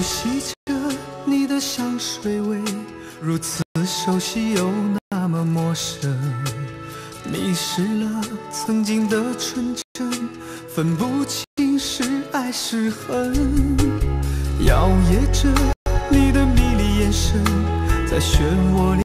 呼吸着你的香水味如此熟悉又那么陌生。迷失了曾经的纯真分不清是爱是恨摇曳着你的迷离眼神在漩涡里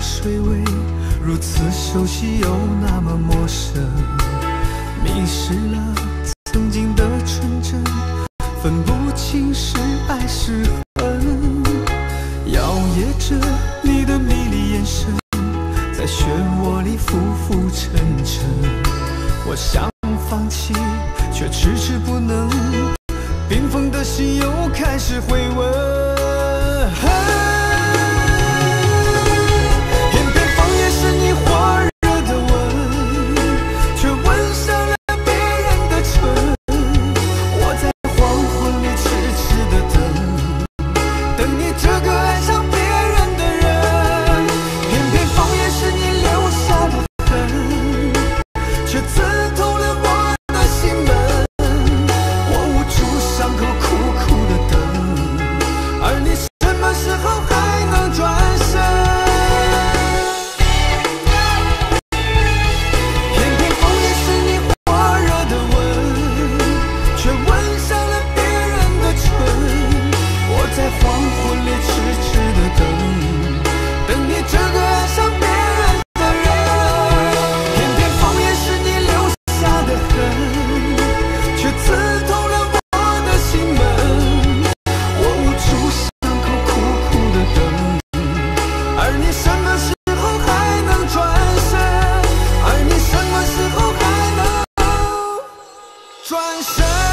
水味，如此熟悉又那么陌生，迷失了曾经的纯真，分不清是爱是恨，摇曳着你的迷离眼神，在漩涡里浮浮沉沉。我想放弃，却迟迟不能。冰封的心又开始回温。而你什么时候还能转身？而你什么时候还能转身？